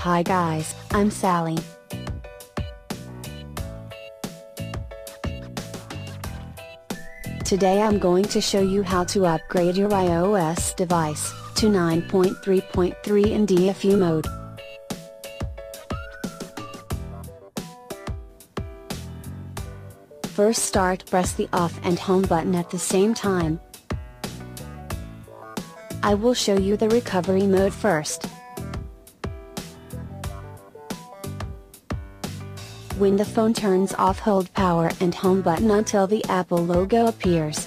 Hi guys, I'm Sally. Today I'm going to show you how to upgrade your iOS device to 9.3.3 in DFU mode. First start press the off and home button at the same time. I will show you the recovery mode first. When the phone turns off hold power and home button until the Apple logo appears.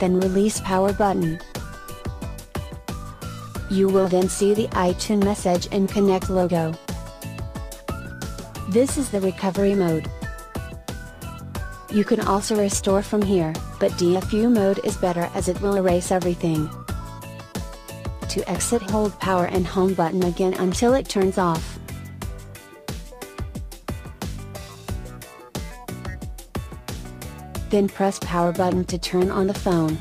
Then release power button. You will then see the iTunes message and connect logo. This is the recovery mode. You can also restore from here, but DFU mode is better as it will erase everything. To exit hold power and home button again until it turns off. Then press power button to turn on the phone.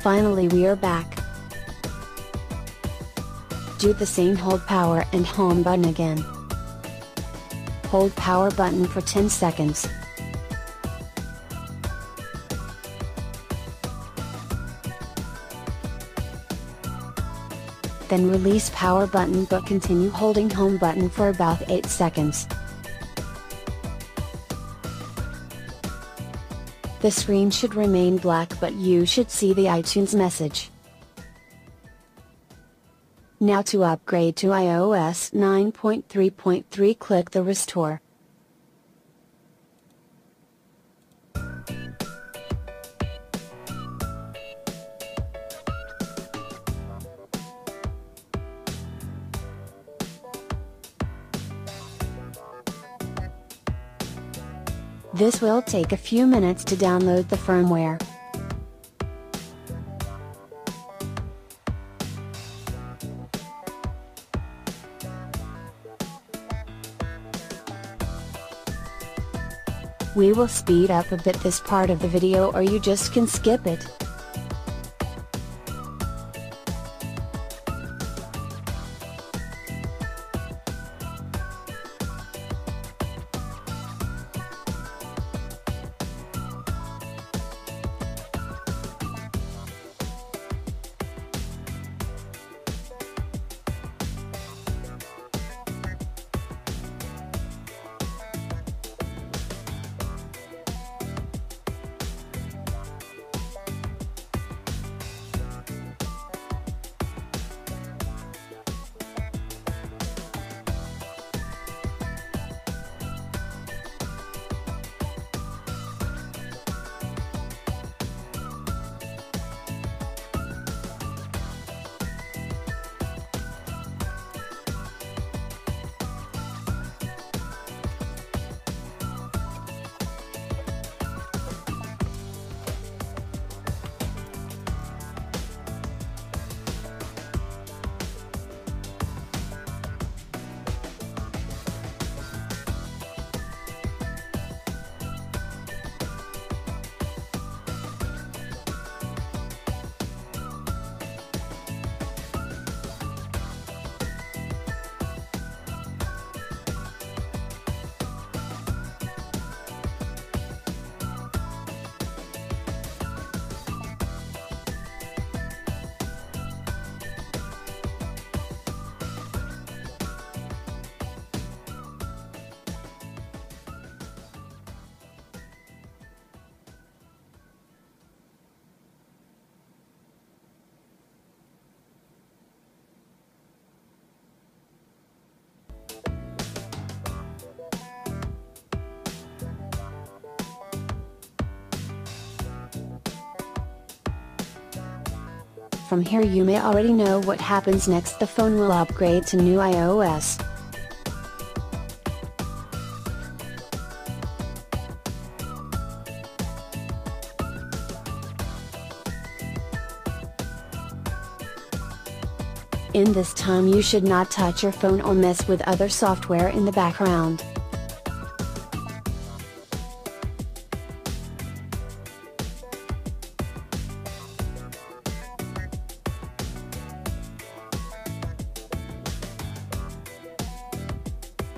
Finally we are back. Do the same hold power and home button again. Hold power button for 10 seconds. Then release power button but continue holding home button for about 8 seconds. The screen should remain black but you should see the iTunes message. Now to upgrade to iOS 9.3.3 click the Restore. This will take a few minutes to download the firmware. We will speed up a bit this part of the video or you just can skip it. From here you may already know what happens next the phone will upgrade to new iOS. In this time you should not touch your phone or mess with other software in the background.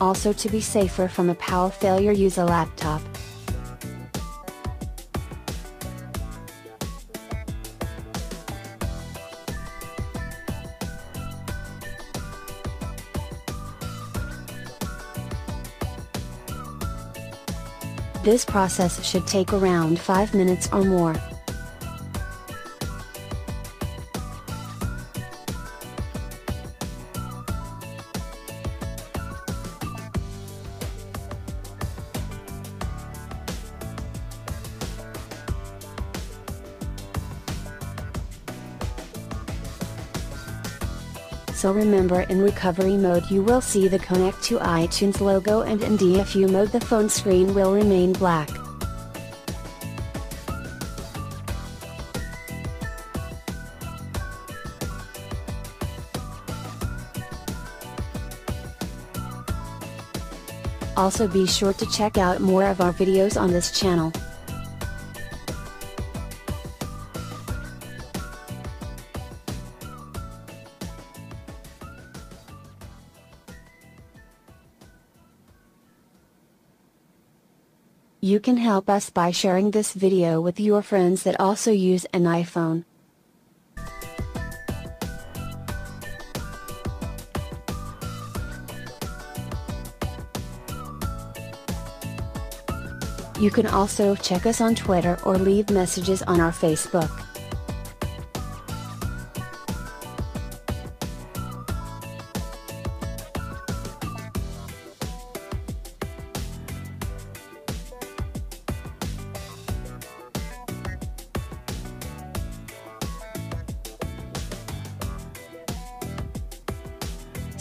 Also to be safer from a power failure use a laptop. This process should take around 5 minutes or more. So remember in recovery mode you will see the connect to iTunes logo and in DFU mode the phone screen will remain black. Also be sure to check out more of our videos on this channel. You can help us by sharing this video with your friends that also use an iPhone. You can also check us on Twitter or leave messages on our Facebook.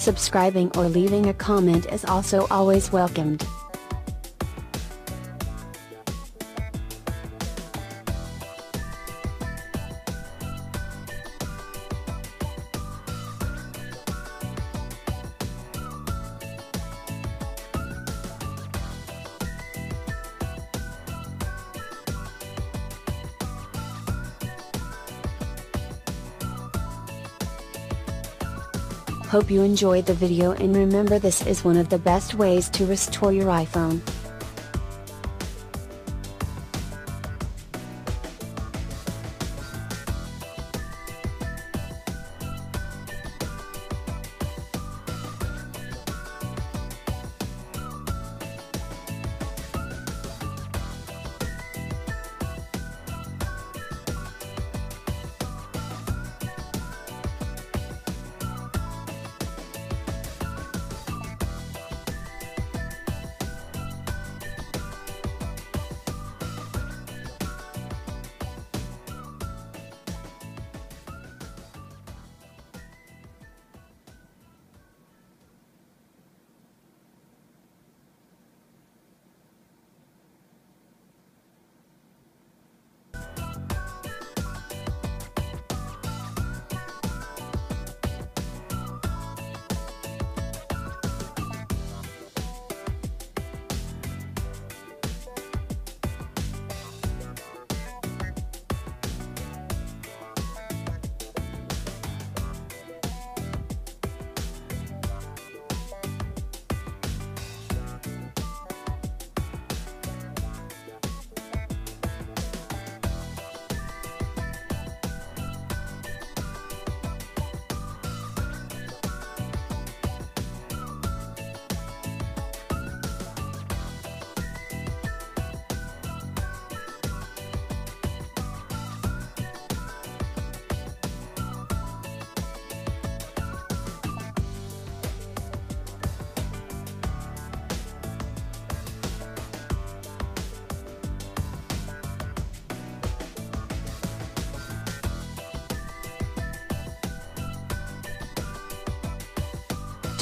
Subscribing or leaving a comment is also always welcomed. Hope you enjoyed the video and remember this is one of the best ways to restore your iPhone.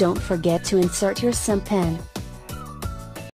Don't forget to insert your SIM pin.